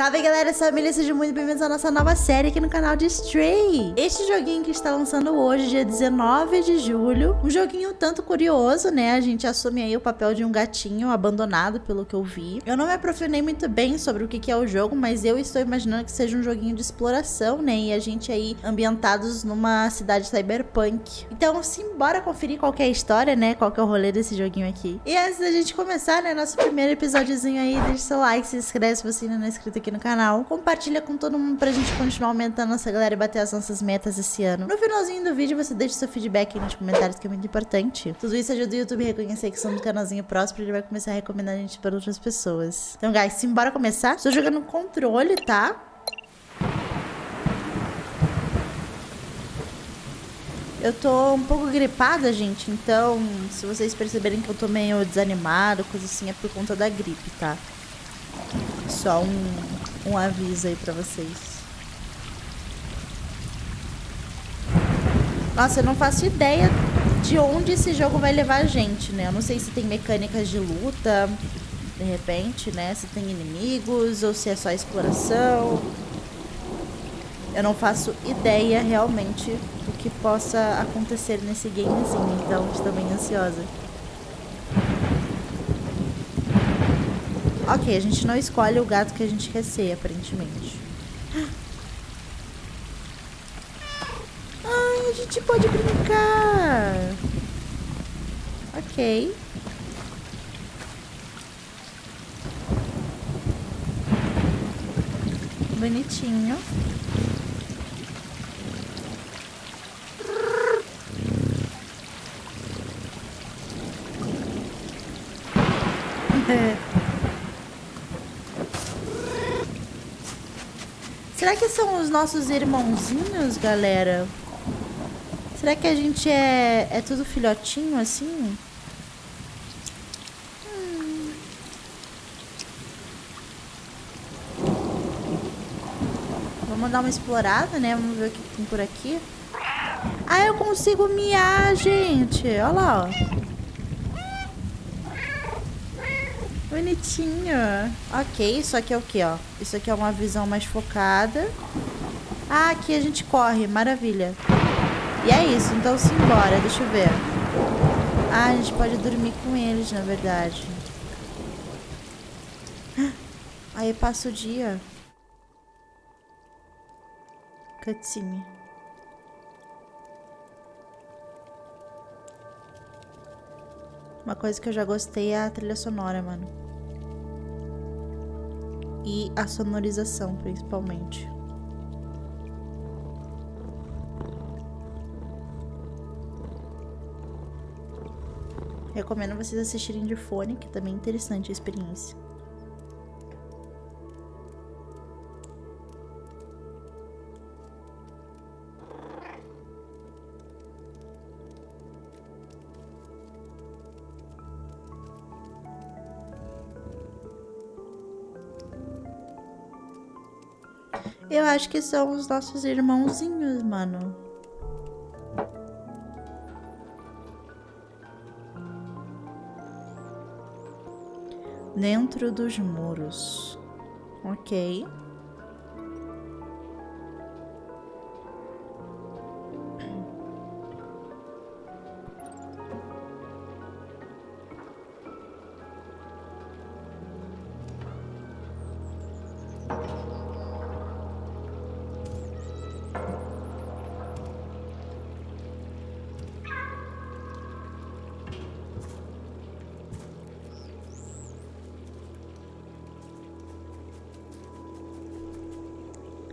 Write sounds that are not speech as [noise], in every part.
Salve galera, família, sejam muito bem-vindos à nossa nova série aqui no canal de Stray. Este joguinho que está lançando hoje, dia 19 de julho, um joguinho tanto curioso, né? A gente assume aí o papel de um gatinho abandonado, pelo que eu vi. Eu não me aprofundei muito bem sobre o que, é o jogo, mas eu estou imaginando que seja um joguinho de exploração, né? E a gente aí ambientados numa cidade cyberpunk. Então, sim, bora conferir qual é a história, né? Qual é o rolê desse joguinho aqui. E antes da gente começar, né? Nosso primeiro episódiozinho aí, deixa seu like, se inscreve se você ainda não é inscrito aqui no canal. Compartilha com todo mundo pra gente continuar aumentando nossa galera e bater as nossas metas esse ano. No finalzinho do vídeo, você deixa seu feedback aí nos comentários, que é muito importante. Tudo isso ajuda o YouTube a reconhecer que somos um canalzinho próximo e ele vai começar a recomendar a gente para outras pessoas. Então, guys, simbora começar? Estou jogando controle, tá? Eu tô um pouco gripada, gente, então se vocês perceberem que eu tô meio desanimado, coisa assim, é por conta da gripe, tá? Só um, um aviso aí pra vocês. Nossa, eu não faço ideia de onde esse jogo vai levar a gente, né? Eu não sei se tem mecânicas de luta, de repente, né? Se tem inimigos ou se é só exploração. Eu não faço ideia realmente do que possa acontecer nesse gamezinho, então estou bem ansiosa. Ok, a gente não escolhe o gato que a gente quer ser, aparentemente. Ai, a gente pode brincar. Ok. Bonitinho. [laughs] Será que são os nossos irmãozinhos, galera? Será que a gente é, é tudo filhotinho assim? Hum. Vamos dar uma explorada, né? Vamos ver o que tem por aqui. Ah, eu consigo miar, gente. Olha lá, ó. Bonitinho. Ok, isso aqui é o que, ó? Isso aqui é uma visão mais focada. Ah, aqui a gente corre. Maravilha. E é isso, então simbora. Deixa eu ver. Ah, a gente pode dormir com eles, na verdade. Aí passa o dia. Cutscene. Uma coisa que eu já gostei é a trilha sonora, mano. E a sonorização, principalmente. Recomendo vocês assistirem de fone, que também é interessante a experiência. Eu acho que são os nossos irmãozinhos, mano. Dentro dos muros. Ok.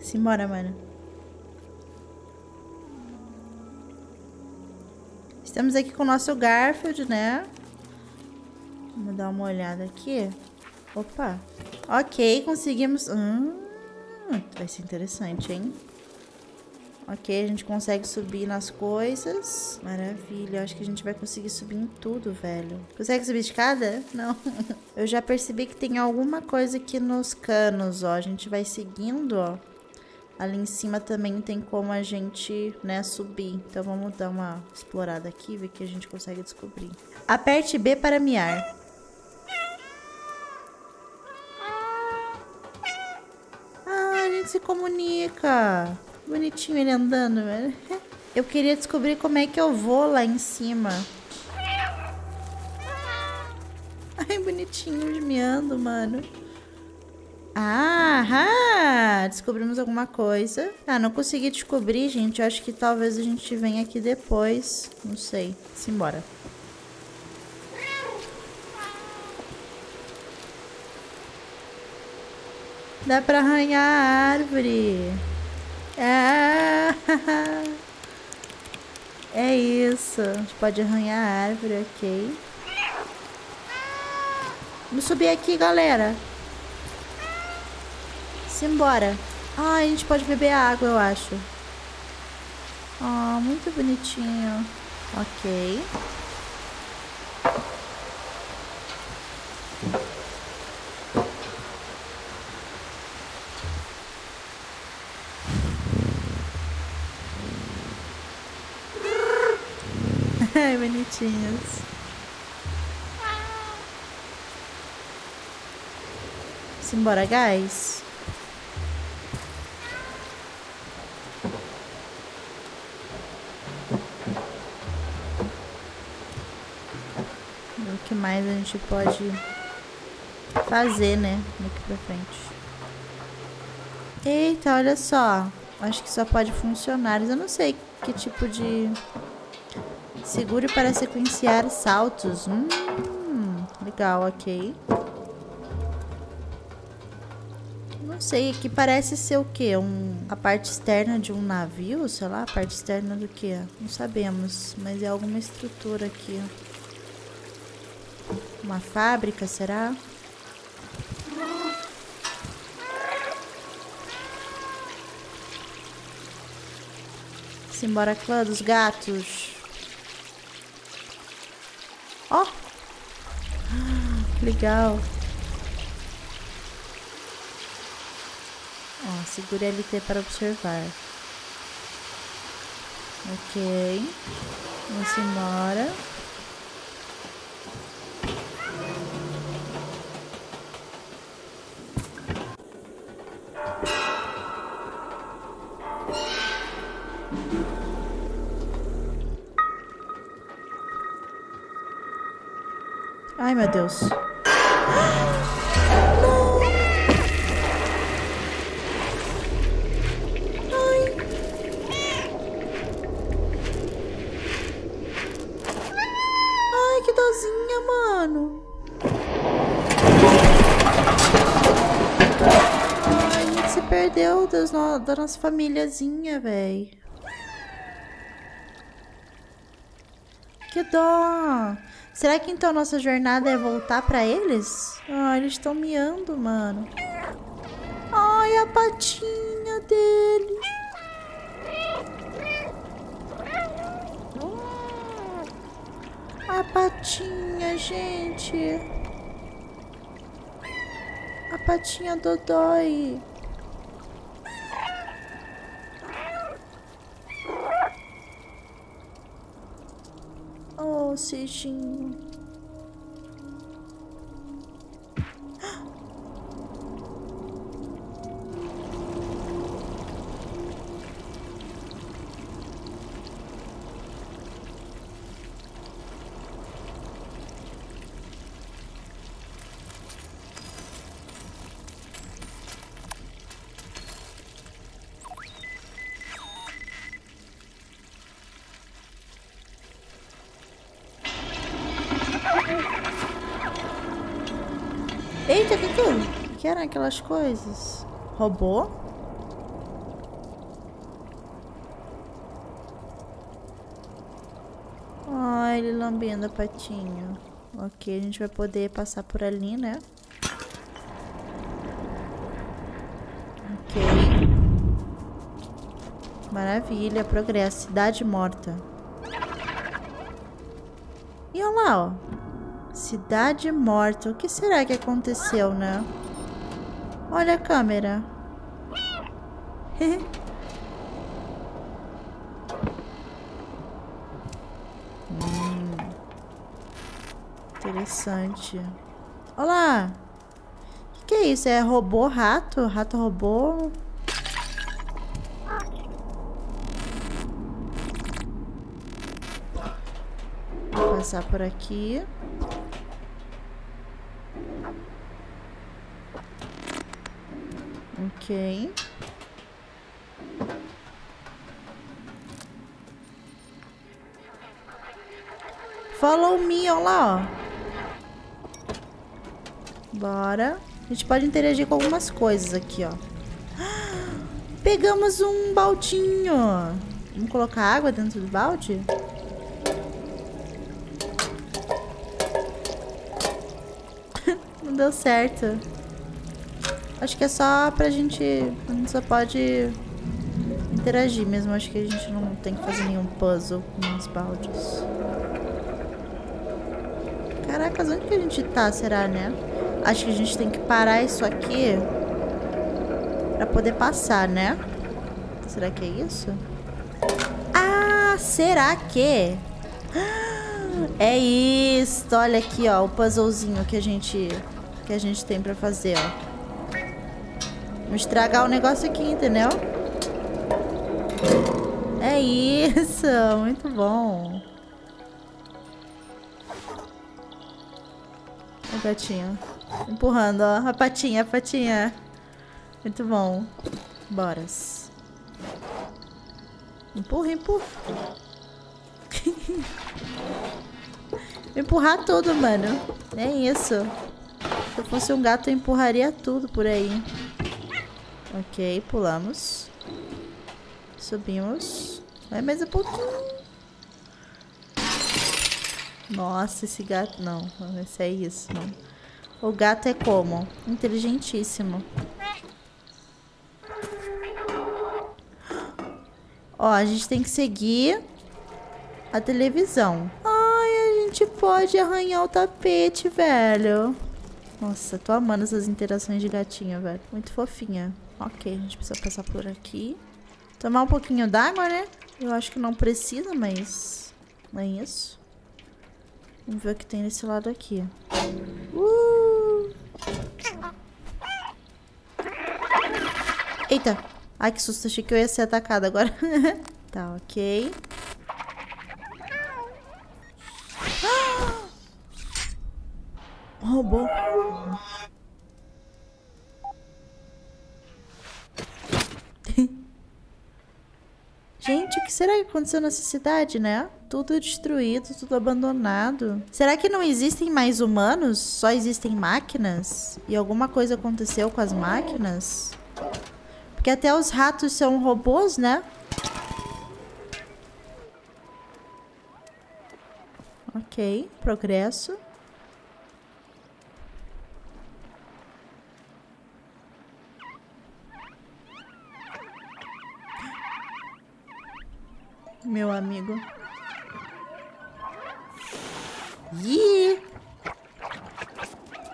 Simbora, mano. Estamos aqui com o nosso Garfield, né? Vamos dar uma olhada aqui. Opa. Ok, conseguimos... Hum, vai ser interessante, hein? Ok, a gente consegue subir nas coisas. Maravilha, acho que a gente vai conseguir subir em tudo, velho. Consegue subir de escada? Não. [laughs] Eu já percebi que tem alguma coisa aqui nos canos, ó. A gente vai seguindo, ó. Ali em cima também tem como a gente, né, subir. Então vamos dar uma explorada aqui, ver que a gente consegue descobrir. Aperte B para miar. gente se comunica. Bonitinho ele andando. Eu queria descobrir como é que eu vou lá em cima. Ai, bonitinhos miando, mano. Ah, descobrimos alguma coisa. Ah, não consegui descobrir, gente. Acho que talvez a gente venha aqui depois. Não sei. Simbora. Dá pra arranhar a árvore. Ah, [laughs] é isso. A gente pode arranhar a árvore, ok. Vamos subir aqui, galera. Simbora. Ah, a gente pode beber água, eu acho. Ah, muito bonitinho. Ok. [laughs] Ai, bonitinhos. Simbora, guys. Gente pode fazer, né? Daqui pra frente. Eita, olha só. Acho que só pode funcionar. Eu não sei que tipo de... Segure para sequenciar saltos. Hum, legal, ok. Não sei, aqui parece ser o que? Um, a parte externa de um navio, sei lá, a parte externa do que? Não sabemos, mas é alguma estrutura aqui. Uma fábrica, será? Simbora, clã dos gatos. Ó! Oh. Legal. Ó, segure LT para observar. Ok. Vamos embora. Ai, meu Deus. perdeu das no, da nossa famíliazinha, velho. Que dó. Será que então nossa jornada é voltar pra eles? Ah, eles estão miando, mano. Ai, a patinha dele. A patinha, gente. A patinha Dodói. Cejinho. Eita, eram aquelas coisas? Robô? Ah, ele lambendo a patinha. Ok, a gente vai poder passar por ali, né? Ok. Maravilha, progresso. Cidade morta. E olha lá, ó. Cidade morta. O que será que aconteceu, né? Olha a câmera. hum, [laughs] interessante. Olá! O que, que é isso? É robô rato? Rato robô? Vou passar por aqui. Ok. Follow me, olha lá, ó. Bora. A gente pode interagir com algumas coisas aqui, ó. [gasps] Pegamos um baldinho. Vamos colocar água dentro do balde? [laughs] Não deu certo. Acho que é só pra gente... A gente só pode interagir mesmo. Acho que a gente não tem que fazer nenhum puzzle com os baldes. Caracas, onde que a gente tá, será, né? Acho que a gente tem que parar isso aqui pra poder passar, né? Será que é isso? Ah, será que? [gasps] É isso. Olha aqui, ó, o puzzlezinho que a gente que a gente tem pra fazer, ó. Vamos estragar o negócio aqui, entendeu? É isso, [laughs] muito bom. O gatinho. Empurrando, ó. A patinha, a patinha. Muito bom. Boras. Empurra, empurra. [laughs] Empurrar tudo, mano. É isso. Se eu fosse um gato, eu empurraria tudo por aí. Ok, pulamos. Subimos. Vai mais um pouquinho. Nossa, esse gato... Não, esse é isso, não. O gato é como? Inteligentíssimo. Ó, a gente tem que seguir a televisão. Ai, a gente pode arranhar o tapete, velho. Nossa, tô amando essas interações de gatinha, velho. Muito fofinha. Ok, a gente precisa passar por aqui. Tomar um pouquinho d'água, né? Eu acho que não precisa, mas... Não é isso. Vamos ver o que tem nesse lado aqui. Uh! Eita! Ai, que susto. Achei que eu ia ser atacada agora. [laughs] tá, ok. [gasps] Roubou. Gente, o que será que aconteceu nessa cidade, né? Tudo destruído, tudo abandonado. Será que não existem mais humanos? Só existem máquinas? E alguma coisa aconteceu com as máquinas? Porque até os ratos são robôs, né? Ok, progresso. Meu amigo. Ih!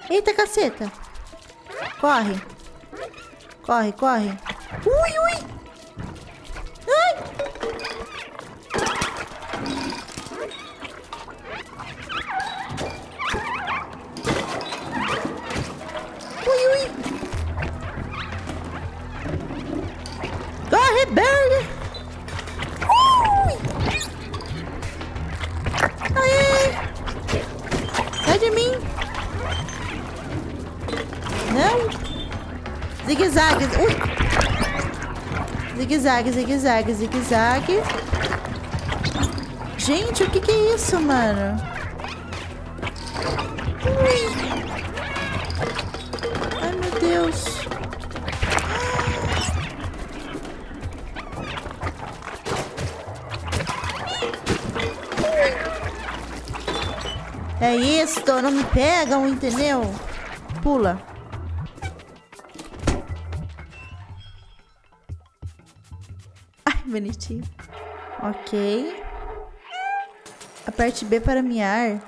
Eita, caceta! Corre! Corre, corre! Ui, ui! Ai! Ui, ui! Corre, Berg! Zigue-zague, zigue-zague, zigue-zague. Gente, o que que é isso, mano? Ui. Ai, meu Deus. É isso, não me pegam, entendeu? Pula. Bonitinho. Ok. Aperte B para miar.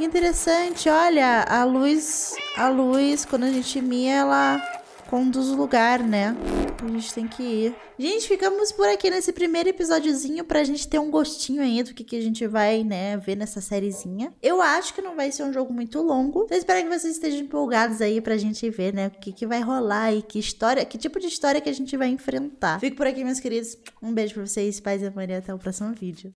Interessante, olha, a luz, a luz, quando a gente mia, ela conduz o lugar, né? A gente tem que ir. Gente, ficamos por aqui nesse primeiro episódiozinho pra gente ter um gostinho aí do que, que a gente vai, né, ver nessa sériezinha. Eu acho que não vai ser um jogo muito longo. Então, espero que vocês estejam empolgados aí pra gente ver, né, o que, que vai rolar e que história, que tipo de história que a gente vai enfrentar. Fico por aqui, meus queridos. Um beijo pra vocês, pais e mãe, e até o próximo vídeo.